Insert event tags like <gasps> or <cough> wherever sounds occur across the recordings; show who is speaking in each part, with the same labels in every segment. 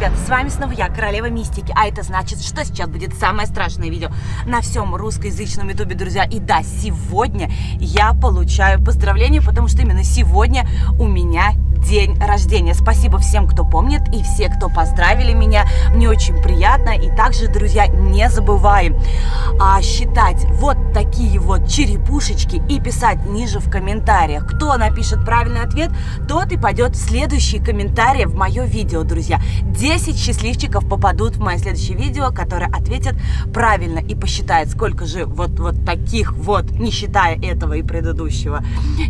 Speaker 1: ребята, с вами снова я, Королева Мистики, а это значит, что сейчас будет самое страшное видео на всем русскоязычном ютубе, друзья. И да, сегодня я получаю поздравления, потому что именно сегодня у меня день рождения. Спасибо всем, кто помнит и все, кто поздравили меня. Мне очень приятно. И также, друзья, не забываем а, считать вот такие вот черепушечки и писать ниже в комментариях. Кто напишет правильный ответ, тот и пойдет в следующий комментарий в мое видео, друзья. 10 счастливчиков попадут в мое следующее видео, которые ответят правильно и посчитают, сколько же вот, вот таких вот, не считая этого и предыдущего,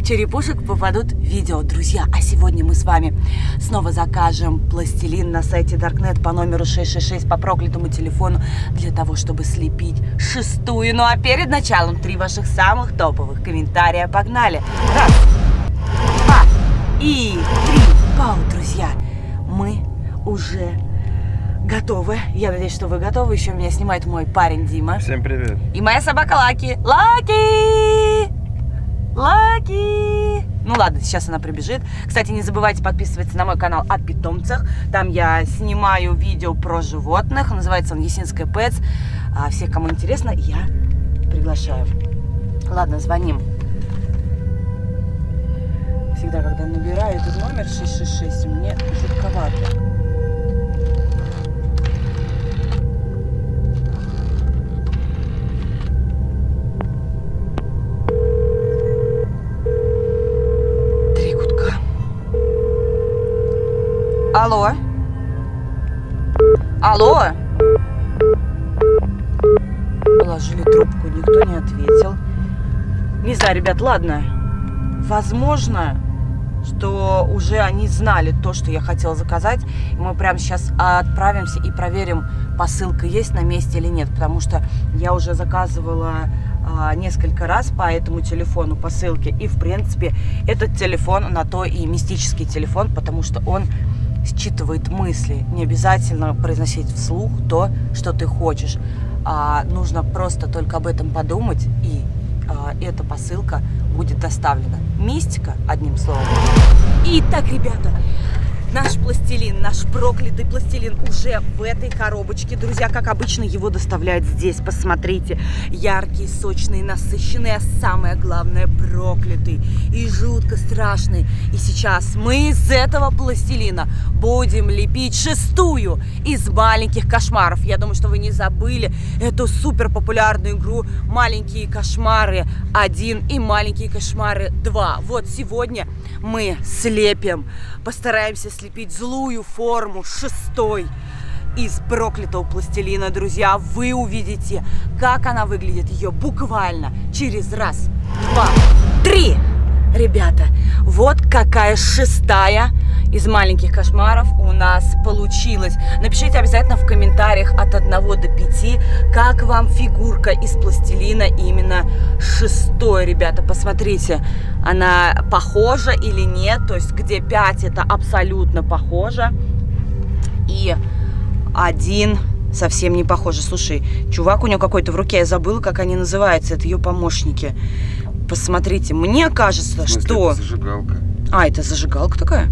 Speaker 1: черепушек попадут в видео, друзья. А сегодня сегодня мы с вами снова закажем пластилин на сайте Darknet по номеру 666 по проклятому телефону для того, чтобы слепить шестую. Ну а перед началом три ваших самых топовых комментария. Погнали! Раз, два и три. Пау, друзья! Мы уже готовы. Я надеюсь, что вы готовы. Еще меня снимает мой парень Дима.
Speaker 2: Всем привет.
Speaker 1: И моя собака Лаки. Лаки! Лаки! Ну ладно, сейчас она прибежит. Кстати, не забывайте подписываться на мой канал о питомцах. Там я снимаю видео про животных. Называется он Есинская Пэтс. А всех, кому интересно, я приглашаю. Ладно, звоним. Всегда, когда набираю этот номер 666, мне жутковато. Алло? Положили трубку, никто не ответил. Не знаю, ребят, ладно. Возможно, что уже они знали то, что я хотела заказать. И мы прямо сейчас отправимся и проверим, посылка есть на месте или нет. Потому что я уже заказывала а, несколько раз по этому телефону посылки. И, в принципе, этот телефон на то и мистический телефон, потому что он считывает мысли. Не обязательно произносить вслух то, что ты хочешь. А нужно просто только об этом подумать, и а, эта посылка будет доставлена. Мистика, одним словом. Итак, ребята, Наш пластилин, наш проклятый пластилин уже в этой коробочке. Друзья, как обычно, его доставляют здесь. Посмотрите, яркий, сочный, насыщенный, а самое главное, проклятый и жутко страшный. И сейчас мы из этого пластилина будем лепить шестую из маленьких кошмаров. Я думаю, что вы не забыли эту супер популярную игру «Маленькие кошмары 1» и «Маленькие кошмары 2». Вот сегодня мы слепим, постараемся слепить злую форму шестой из проклятого пластилина, друзья. Вы увидите, как она выглядит ее буквально через раз, два, три. Ребята, вот какая шестая из маленьких кошмаров у нас получилась. Напишите обязательно в комментариях от 1 до 5, как вам фигурка из пластилина именно шестой, ребята. Посмотрите, она похожа или нет, то есть где 5 это абсолютно похоже. И один совсем не похоже. Слушай, чувак у него какой-то в руке, я забыла, как они называются, это ее помощники. Посмотрите, мне кажется,
Speaker 2: смысле,
Speaker 1: что...
Speaker 2: Это зажигалка.
Speaker 1: А, это зажигалка такая?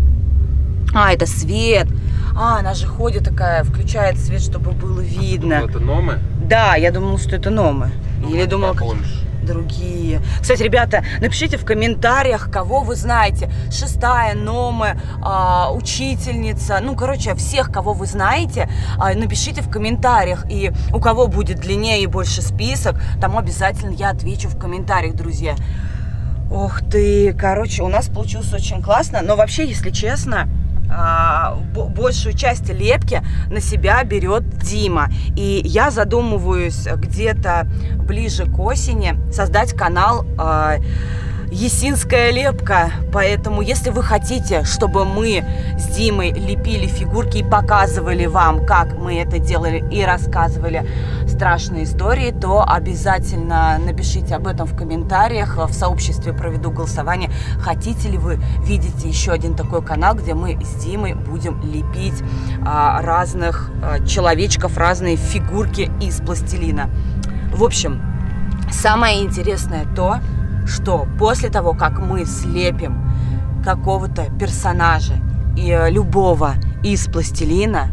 Speaker 1: А, это свет. А, она же ходит такая, включает свет, чтобы было видно.
Speaker 2: Это номы?
Speaker 1: Да, я думала, что это номы.
Speaker 2: Ну,
Speaker 1: Или думала,
Speaker 2: побольше.
Speaker 1: другие. Кстати, ребята, напишите в комментариях, кого вы знаете. Шестая, номы, а, учительница. Ну, короче, всех, кого вы знаете, а, напишите в комментариях. И у кого будет длиннее и больше список, тому обязательно я отвечу в комментариях, друзья. Ох ты, короче, у нас получилось очень классно. Но вообще, если честно, большую часть лепки на себя берет Дима. И я задумываюсь где-то ближе к осени создать канал а, Есинская лепка. Поэтому, если вы хотите, чтобы мы с Димой лепили фигурки и показывали вам, как мы это делали и рассказывали страшные истории, то обязательно напишите об этом в комментариях. В сообществе проведу голосование. Хотите ли вы видеть еще один такой канал, где мы с Димой будем лепить а, разных а, человечков, разные фигурки из пластилина. В общем, самое интересное то, что после того, как мы слепим какого-то персонажа и любого из пластилина,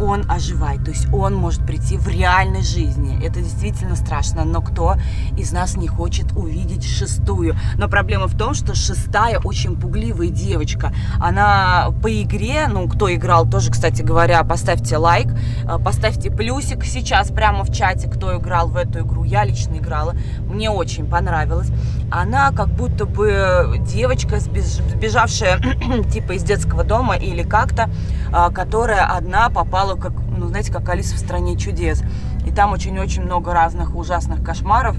Speaker 1: он оживает, то есть он может прийти в реальной жизни. Это действительно страшно, но кто из нас не хочет увидеть шестую? Но проблема в том, что шестая очень пугливая девочка. Она по игре, ну, кто играл, тоже, кстати говоря, поставьте лайк, а, поставьте плюсик сейчас прямо в чате, кто играл в эту игру. Я лично играла, мне очень понравилось. Она как будто бы девочка, сбежавшая <clears throat> типа из детского дома или как-то, а, которая одна попала, как, ну, знаете, как Алиса в стране чудес. И там очень-очень много разных ужасных кошмаров.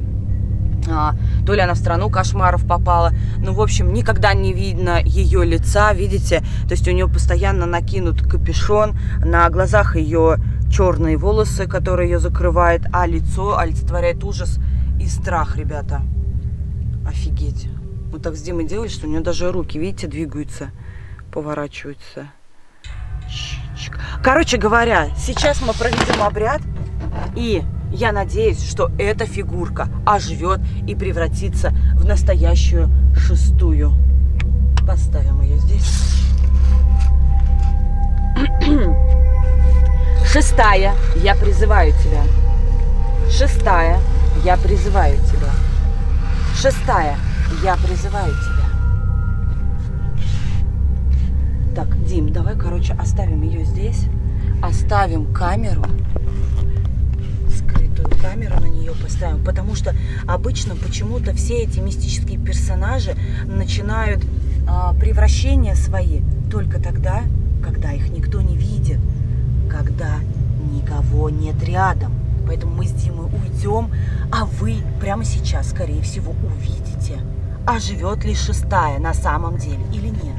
Speaker 1: А, то ли она в страну кошмаров попала. Ну, в общем, никогда не видно ее лица, видите? То есть у нее постоянно накинут капюшон, на глазах ее черные волосы, которые ее закрывают, а лицо олицетворяет ужас и страх, ребята. Офигеть. Мы так с Димой делали, что у нее даже руки, видите, двигаются, поворачиваются. Короче говоря, сейчас мы проведем обряд, и я надеюсь, что эта фигурка оживет и превратится в настоящую шестую. Поставим ее здесь. Шестая, я призываю тебя. Шестая, я призываю тебя. Шестая, я призываю тебя. Так, Дим, давай, короче, оставим ее здесь. Оставим камеру. Скрытую камеру на нее поставим. Потому что обычно почему-то все эти мистические персонажи начинают а, превращения свои только тогда, когда их никто не видит. Когда никого нет рядом. Поэтому мы с Димой уйдем, а вы прямо сейчас, скорее всего, увидите, а живет ли шестая на самом деле или нет.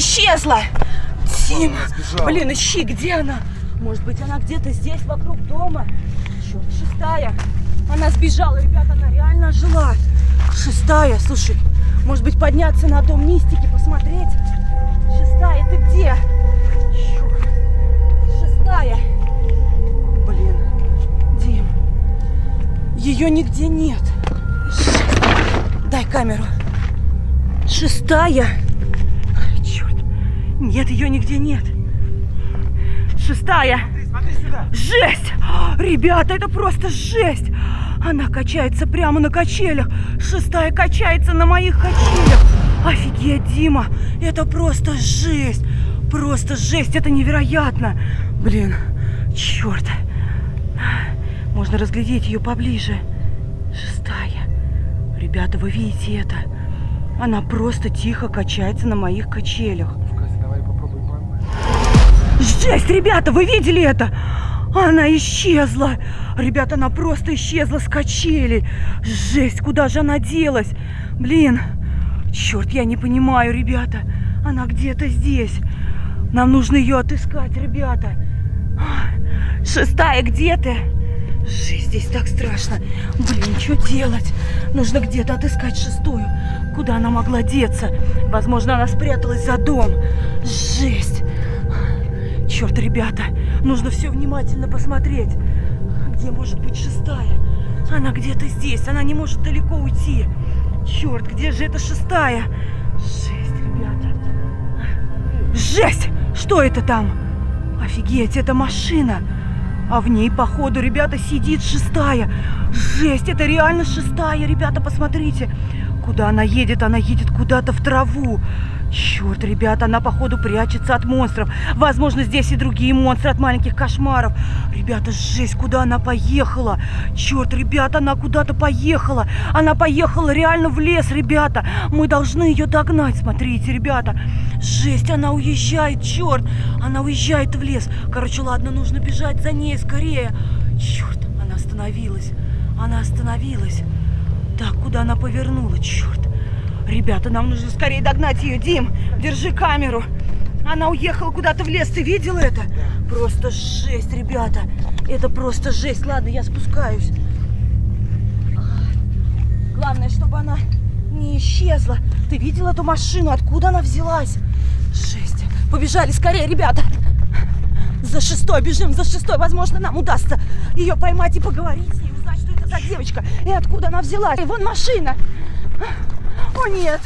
Speaker 1: Исчезла! Дима, блин, ищи, где она? Может быть, она где-то здесь, вокруг дома? Черт, шестая. Она сбежала, ребята, она реально жила. Шестая, слушай, может быть, подняться на дом мистики, посмотреть? Шестая, ты где? Черт, шестая. Блин, Дим, ее нигде нет. Дай камеру. Шестая. Нет, ее нигде нет. Шестая.
Speaker 2: Смотри, смотри сюда.
Speaker 1: Жесть! <gasps> Ребята, это просто жесть! Она качается прямо на качелях. Шестая качается на моих качелях. Офигеть, Дима! Это просто жесть! Просто жесть! Это невероятно! Блин, черт! Можно разглядеть ее поближе. Шестая. Ребята, вы видите это? Она просто тихо качается на моих качелях. Жесть, ребята, вы видели это? Она исчезла. Ребята, она просто исчезла с качели. Жесть, куда же она делась? Блин, черт, я не понимаю, ребята. Она где-то здесь. Нам нужно ее отыскать, ребята. Шестая, где ты? Жесть, здесь так страшно. Блин, что делать? Нужно где-то отыскать шестую. Куда она могла деться? Возможно, она спряталась за дом. Жесть. Черт, ребята, нужно все внимательно посмотреть. Где может быть шестая? Она где-то здесь, она не может далеко уйти. Черт, где же эта шестая? Жесть, ребята. Жесть! Что это там? Офигеть, это машина. А в ней, походу, ребята, сидит шестая. Жесть, это реально шестая, ребята, посмотрите. Куда она едет? Она едет куда-то в траву. Черт, ребята, она походу прячется от монстров. Возможно, здесь и другие монстры от маленьких кошмаров. Ребята, жесть, куда она поехала? Черт, ребята, она куда-то поехала. Она поехала реально в лес, ребята. Мы должны ее догнать. Смотрите, ребята. Жесть, она уезжает, черт. Она уезжает в лес. Короче, ладно, нужно бежать за ней скорее. Черт, она остановилась. Она остановилась. Так, куда она повернула, черт. Ребята, нам нужно скорее догнать ее. Дим, держи камеру. Она уехала куда-то в лес. Ты видел это? Просто жесть, ребята. Это просто жесть. Ладно, я спускаюсь. Главное, чтобы она не исчезла. Ты видел эту машину? Откуда она взялась? Жесть. Побежали скорее, ребята. За шестой бежим, за шестой. Возможно, нам удастся ее поймать и поговорить с ней, за девочка и откуда она взялась. И вон машина. О, нет.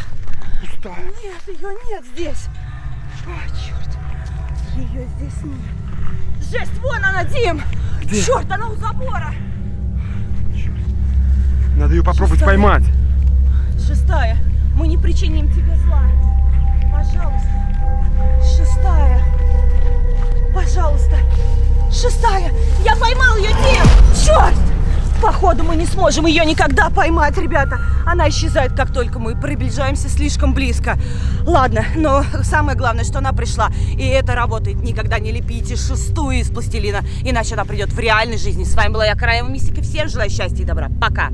Speaker 2: Пустая.
Speaker 1: Нет, ее нет здесь. О, черт. Ее здесь нет. Жесть, вон она, Дим.
Speaker 2: Где?
Speaker 1: Черт, она у забора.
Speaker 2: Надо ее попробовать
Speaker 1: Шестая.
Speaker 2: поймать.
Speaker 1: Шестая. Мы не причиним тебе зла. Пожалуйста. Шестая. Пожалуйста. Шестая. Я поймал ее, Дим. Черт! Походу мы не сможем ее никогда поймать, ребята. Она исчезает, как только мы приближаемся слишком близко. Ладно, но самое главное, что она пришла. И это работает. Никогда не лепите шестую из пластилина, иначе она придет в реальной жизни. С вами была я, Караева Мистика. Всем желаю счастья и добра. Пока.